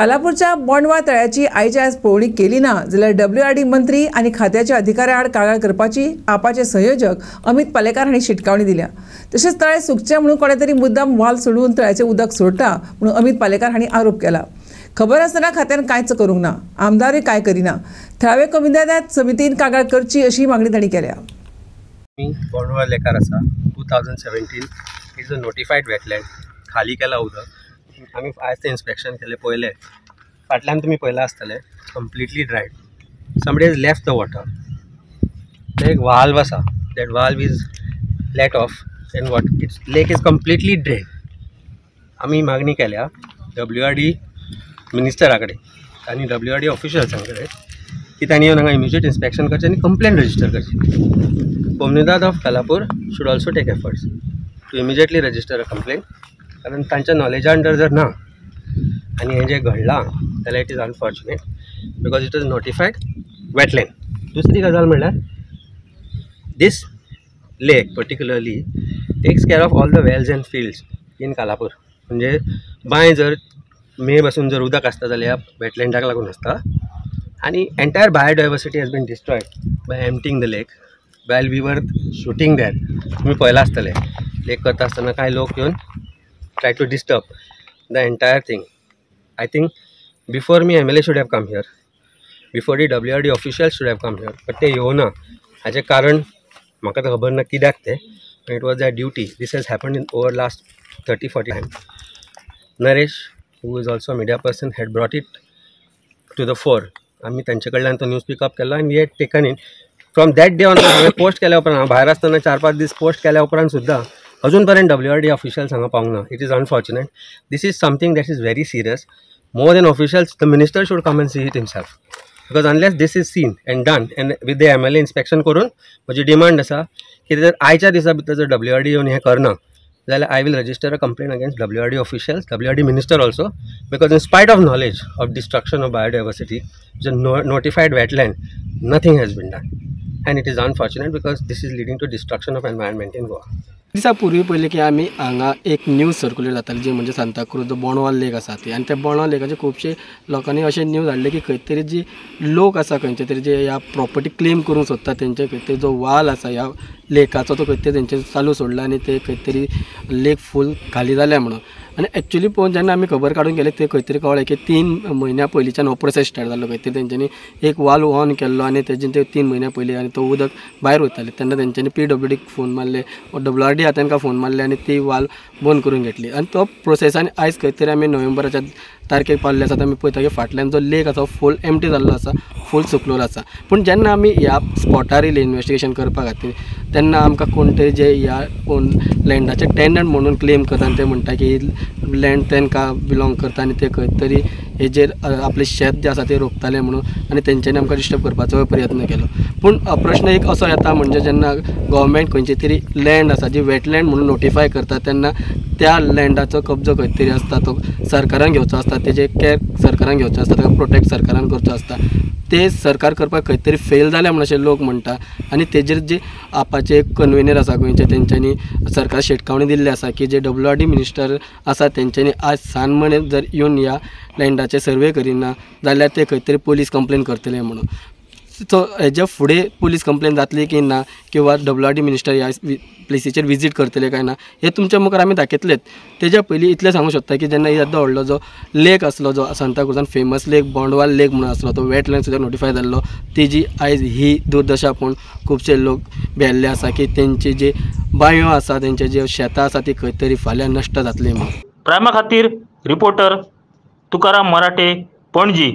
कालापूरच्या बोंडवा तळ्याची आयच्या आज पळोवणी केली ना जाल्यार डब्ल्यू आर डी मंत्री आनी खात्याच्या अधिकाऱ्या आड कागाळ करपाची आपाचे संयोजक अमित पालेकार हांणी शिटकावणी दिल्या. तशेंच तळें सुकचें म्हणून कोणे तरी मुद्दाम व्हाल सोडून तळ्याचें उदक सोडटा म्हणून अमित पालेकार हांणी आरोप केला. खबर आसतना खात्यान कांयच करूंक ना आमदारूय कांय करिना? थळावे कमित्यात समितीन कागाळ करची अशी मागणी तांणी केल्या. मी बोंडवा लेकार आसा two thousand seventeen is a notified wetland खाली केला उदक आमी आयज तें इन्स्पेक्शन केलें पळयलें फाटल्यान तुमी पळयलां आसतलें completely dried someday is left the water एक वाल्व आसा that valve is let off and what its lake is completely drain आमी मागणी केल्या डब्ल्यू आर डी मिनिस्टरा कडेन आनी डब्ल्यू आर डी ऑफिशल्सां कडेन की तांणी येवन हांगा इमिजिएट इन्स्पेक्शन करचें आनी कंप्लेन रजिस्टर करची Comunidade of Kalapur should also take efforts to immediately register a complain कारण तांच्या नॉलेजा अंडर जर ना आनी हे जें घडलां जाल्यार it is unfortunate because it is notified wetland दुसरी गजाल म्हणल्यार this lake particularly takes care of all the wells and fields in Kalapur म्हणजे बांय जर मे पासून जर उदक आसता जाल्यार वेटलँडाक लागून आसता आणि entire biodiversity has been destroyed by emptying the lake well we were shooting that तुम्ही पळयलां आसतले लेक करता आसतना कांय लोक येवन try to disturb the entire thing I think before me M L A should have come here before the W R D officials should have come here but ते येवना हाजें कारण म्हाका तर खबर ना कित्याक तें पण it was that duty this has happen in over last thirty forty time Naresh who is also media person had brought it to the fore आमी तांचे कडल्यान तो न्यूज पिकअप केला आनी we taken in from that day on हांवें post केल्या उपरांत हांव भायर आसतना चार पांच दीस पोस्ट केल्या उपरांत सुद्दां अजून पर्यंत डब्ल्यू आर डी ऑफिशियल्स हांगा पावूंक ना it is unfortunate this is something that is very serious more than officials the minister should come and see it himself because unless this is seen and done and with the M L A inspection करून म्हजी demand आसा की जर आयच्या दिसा भितर जर W R D येवन हें करना जाल्यार I will register a complain against W R D officials W R D minister also because in spite of knowledge of destruction of biodiversity जो notified wetland nothing has been done. And it is unfortunate because this is leading to destruction of environment in goa. दिसा पहिले की आमी हांगा एक news circulate जाताली जी म्हणजे सांताक्रूज जो बोणवाल लेक आसा ती. आनी त्या बोणवाल लेकाचे खुबशे लोकांनी अशें न्यूज हाडले की खंय तरी जी लोक आसा खंयचे तरी जे ह्या प्रॉपर्टी क्लेम करूंक सोदता तेंचे खंय तरी जो वाल आसा ह्या लेकाचो तो खंय तरी चालू सोडला आनी ते खंय तरी लेक फूल खाली जाल्या म्हणून आनी एक्चुली पळोवन जेन्ना आमी खबर काडून गेले ते खंय तरी कळ्ळें की तीन म्हयन्या पयलींच्यान हो प्रोसेस स्टार्ट जाल्लो खंय तरी तेंच्यांनी एक वाल ऑन केल्लो आनी तेजें ते तीन म्हयन्या पयलीं आनी तो उदक भायर वयतालें तेन्ना तेंच्यांनी पी डब्ल्यू डीक फोन मारले डब्ल्यू आर डी हा तांकां फोन मारले आनी ती वाल बंद करून घेतली. आनी तो प्रोसेस आयज खंय तरी आमी नोव्हेंबराच्या तारखेक पावल्ले आसात आमी पळयता की फाटल्यान जो लेक आसा फूल एम्प्टी जाल्लो आसा फूल सुकलेलो आसा पूण जेन्ना आमी ह्या स्पॉटार येयले इन्वेस्टिगेशन करपा खातीर तेन्ना आमकां कोण तरी जे ह्या कोण लँडाचे टेनंट म्हणून क्लेम करता आनी ते म्हणटा की लँड तांकां बिलोंग करता आनी ते खंय तरी हेजेर आपलें शेत जें आसा तें रोखताले म्हणून आनी तेंच्यांनी आमकां डिस्टर्ब करपाचो प्रयत्न केलो. पूण प्रश्न एक असो येता म्हणजे जेन्ना गोवमेंट खंयची तरी लँड आसा जी वेटलँड म्हणून नोटिफाय करता तेन्ना त्या लँडाचो कब्जो खंय तरी आसता तो सरकारान घेवचो आसता तेजे कॅर सरकारान घेवचो आसता ताका प्रोटेक्ट सरकारान करचो आसता ते सरकार करपाक खंय तरी फेल जाल्या म्हण अशें लोक म्हणटा आनी तेजेर जे आपाचे कन्वेनर आसा गोंयचे तेंच्यांनी सरकार शिटकावणी दिल्ली आसा की J W R D minister आसा तेंच्यांनी आज सान म्हणे जर येवन ह्या लँडाचे सर्वे करिना जाल्यार ते खंय तरी पोलीस कंप्लेन करतले म्हणून. सो हेज्या फुडें पुलीस कंप्लेन जातली की ना किंवा डब्ल्यू आर डी मिनिस्टर ह्या प्लेसीचेर विजीट करतले काय ना हे तुमच्या मुखार आमी दाखयतलेत तेज्या पयलीं इतलें सांगूं शकता की जेन्ना येदो व्हडलो जो लेक आसलो जो सांताक्रुजान फेमस लेक बोंडवाल लेक म्हणून आसलो तो वेटलँड सुद्दां नोटिफाय जाल्लो तेजी आयज ही दुर्दशा पूण खुबशे लोक भेल्ले आसा की तेंची जी बांयो आसा तेंचे जे शेतां आसा ती खंय तरी फाल्यां नश्ट जातली म्हणून. प्रायमा खातीर रिपोर्टर तुकाराम मराठे पणजी.